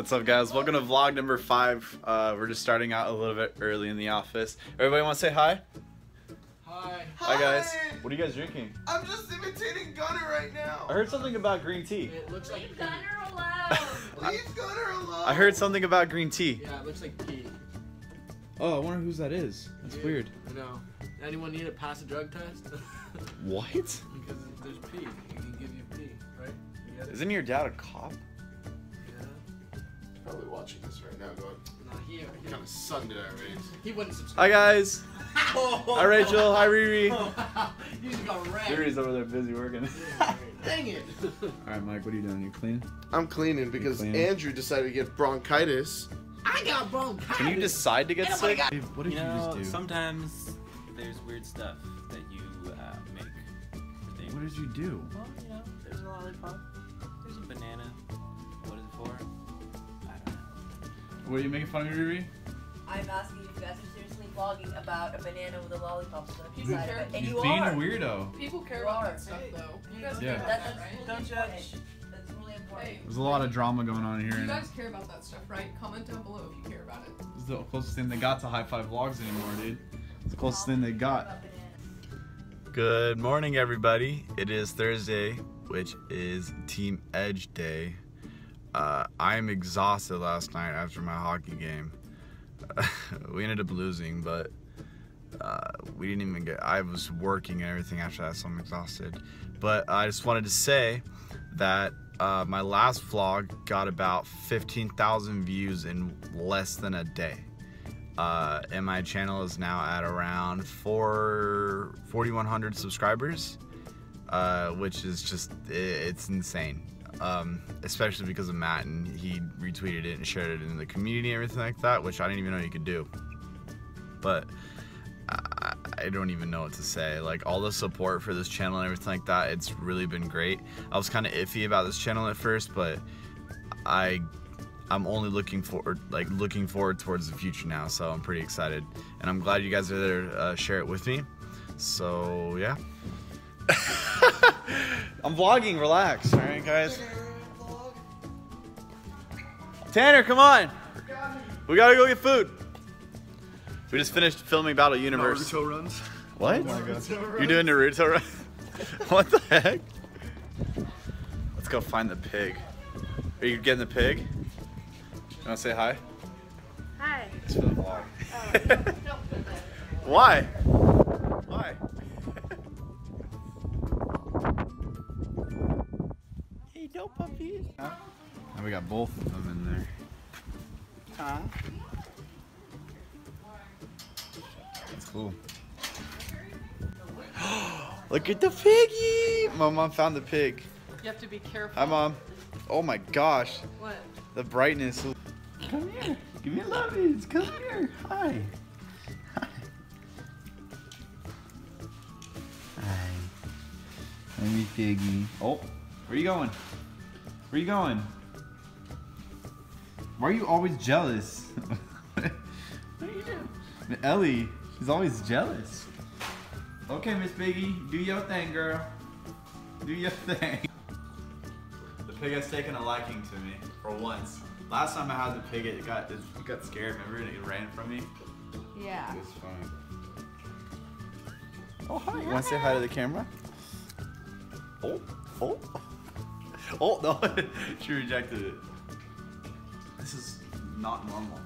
What's up, guys? Welcome to vlog number five. Uh, we're just starting out a little bit early in the office. Everybody want to say hi? Hi. Hi, guys. What are you guys drinking? I'm just imitating Gunner right now. I heard something about green tea. It looks like Leave. Gunner alone. Leave Gunner alone. I heard something about green tea. Yeah, it looks like pee. Oh, I wonder whose that is. That's Yeah, weird. I know. Anyone need to pass a drug test? What? because there's pee. He can give you pee, right? You get it? Isn't your dad a cop? Yeah. Probably watching this right now, going, Nah, he, he, "What kind of son did I raise?" he wouldn't subscribe. Hi, guys. Oh, Hi, Rachel. Hi, Riri. you just got wrecked. Riri's over there busy working. Dang it. All right, Mike, what are you doing? You cleaning? I'm cleaning because cleaning? Andrew decided to get bronchitis. I got bronchitis. Can you decide to get Ain't sick? got- What did You you, know, just do? sometimes there's weird stuff that you uh, make for things. What did you do? Well, you know, there's a lollipop, What are you making fun of me, Riri? I'm asking if you guys are seriously vlogging about a banana with a lollipop stuck People inside of care- it. And He's you being are. a weirdo. People care You about are. that stuff, though. You guys Yeah. care about That, that, right? Don't judge. That's really important. Hey, There's a lot of drama going on here. you guys care about that stuff, right? Comment down below if you care about it. This is the closest thing they got to high five vlogs anymore, dude. It's the closest thing they got. Good morning, everybody. It is Thursday, which is Team Edge Day. Uh, I am exhausted last night after my hockey game. we ended up losing, but uh, we didn't even get. I was working and everything after that, so I'm exhausted. But I just wanted to say that uh, my last vlog got about 15,000 views in less than a day. Uh, and my channel is now at around 4 4100 subscribers uh, which is just i it's insane um, especially because of matt and he retweeted it and shared it in the community and everything like that which i didn't even know you could do but I, I don't even know what to say like all the support for this channel and everything like that it's really been great i was kind of iffy about this channel at first but i I'm only looking forward, like looking forward towards the future now. So I'm pretty excited, and I'm glad you guys are there to uh, share it with me. So yeah. I'm vlogging. Relax, all right, guys. Tanner, come on. We gotta go get food. We just finished filming Battle Universe. runs. What? Oh You're doing Naruto run? what the heck? Let's go find the pig. Are you getting the pig? You wanna say hi? Hi. It's for the vlog. Oh, Why? Why? And we got both of them in there. Huh? That's cool. Look at the piggy! My mom found the pig. You have to be careful. Hi, mom. Oh my gosh, What? the brightness. Come here. Give me a lovies. Come here. Hi. Hi. Hi. Let me piggy. Oh, where you going? Where you going? Why are you always jealous? what are you doing? Ellie, she's always jealous. Okay, Miss Piggy, do your thing, girl. Do your thing. The pig has taken a liking to me for once. Last time I had the pig, it got it got scared. Remember, and it ran from me. Yeah. It was fun. Oh hi! You want to say hi to the camera? Oh, oh, oh no! she rejected it. This is not normal.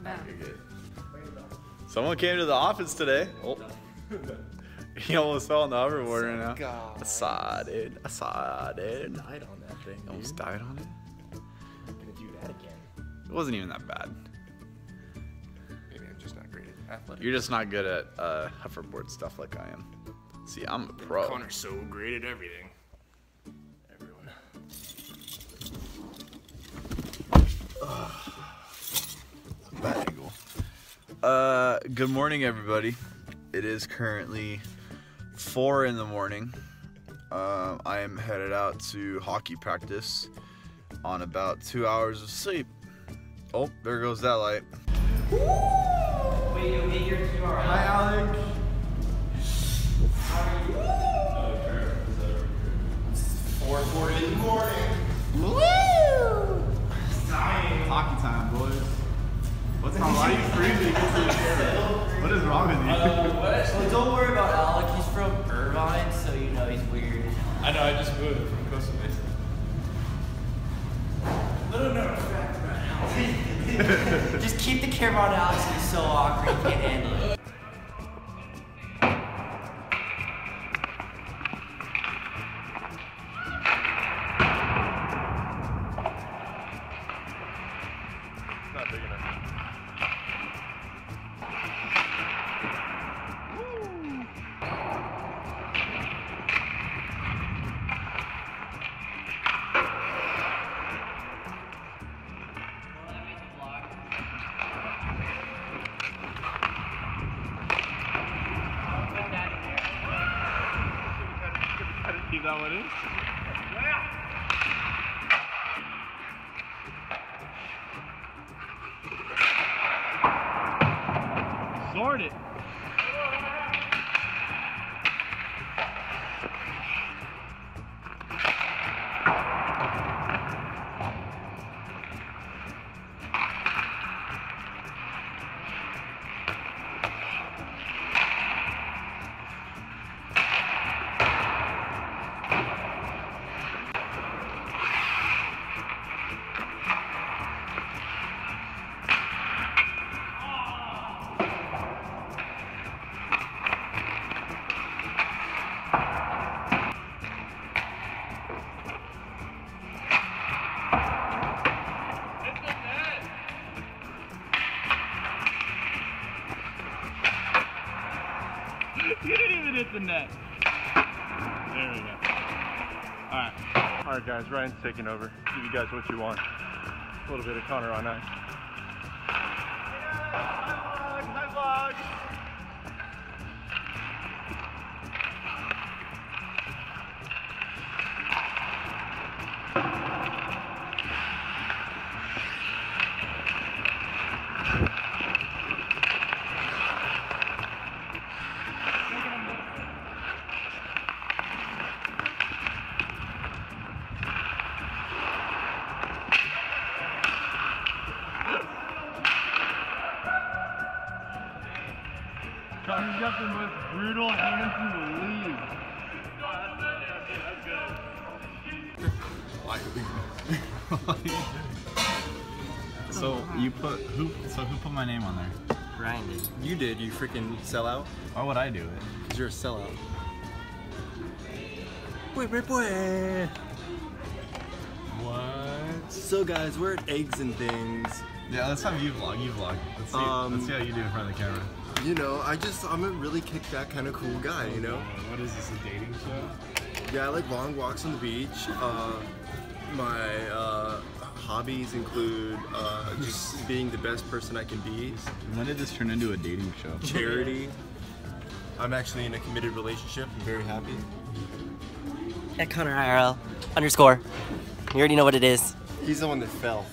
Okay, good. Someone came to the office today. Oh. he almost fell in the hoverboard right now. God. I saw it, dude. I saw it, dude. Died on that thing. You almost died on it. I'm gonna do that again. It wasn't even that bad. Maybe I'm just not great at athletics. You're just not good at uh, hoverboard stuff like I am. See, I'm a pro. Connor's so great at everything. Good morning, everybody. It is currently four in the morning. Uh, I am headed out to hockey practice on about two hours of sleep. Oh, there goes that light. Hi, Alec. Four forty in the morning. Woo! What's wrong? Why are you freezing What is wrong with you? Uh, well, don't worry about Alec. He's from Irvine, so you know he's weird. I know. I just moved from Costa Mesa. Little known fact about Alec. just keep the camera on Alex. He's so awkward. He can't handle it. Keep that. Sort it. Even hit the net. There we go. Alright. Alright guys, Ryan's taking over. Give you guys what you want. A little bit of Connor on ice. Hi vlog! Hi vlog! so you put who? So who put my name on there? Ryan did. You did, you freaking sellout. Why would I do it? Because you're a sellout. Wait, wait, wait. What? So, guys, we're at Eggs and Things. Yeah, let's have you vlog. You vlog. Let's see. Um, let's see how you do in front of the camera. You know, I just, I'm a really kick back kind of cool guy, you know? What is this? A dating show? Yeah, I like long walks on the beach. Uh, my uh, hobbies include uh, just being the best person I can be, When did this turn into a dating show? charity. I'm actually in a committed relationship. I'm very happy. At Connor IRL underscore. You already know what it is. He's the one that fell.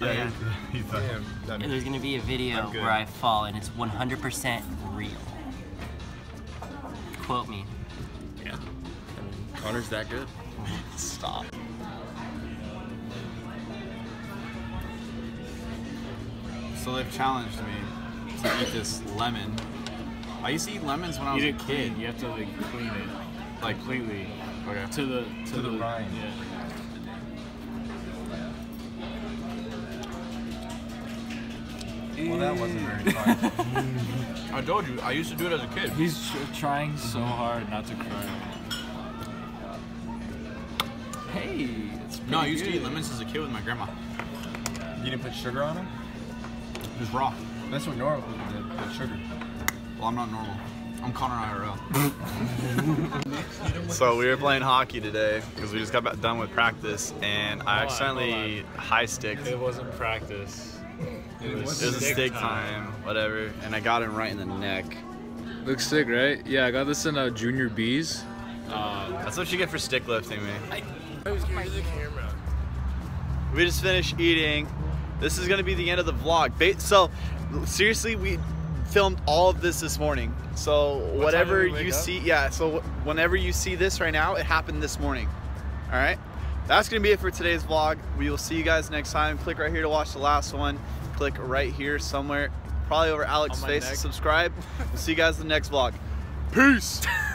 Oh, yeah. he thought. Damn. And there's gonna be a video where I fall and it's 100% real. Quote me. I mean, Connor's that good. Stop. So they've challenged me to eat this lemon. I used to eat lemons when I was a kid. clean. You have to like clean it Like, completely okay. to the to, the rind. Yeah. Well, that wasn't very fun. I told you, I used to do it as a kid. He's trying so hard not to cry. Hey, it's No, I pretty used to eat lemons as a kid with my grandma. you didn't put sugar on him? Just raw. That's what normal the, the sugar. Well, I'm not normal. I'm Connor IRL. so we were playing hockey today because we just got back done with practice, and I Hold accidentally high sticked. It wasn't practice. It was, It was a stick time, whatever, and I got him right in the neck. Looks sick, right? Yeah, I got this in uh, Junior B's. Um, That's what you get for stick lifting me. We just finished eating. This is gonna be the end of the vlog. So, seriously, we filmed all of this this morning. So whatever we wake you up? see, yeah. So whenever you see this right now, it happened this morning. All right. That's gonna be it for today's vlog. We will see you guys next time. Click right here to watch the last one. Click right here somewhere probably over Alex's face. neck. Subscribe. We'll see you guys in the next vlog. Peace.